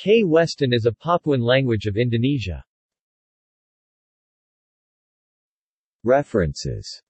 K. Weston is a Papuan language of Indonesia. References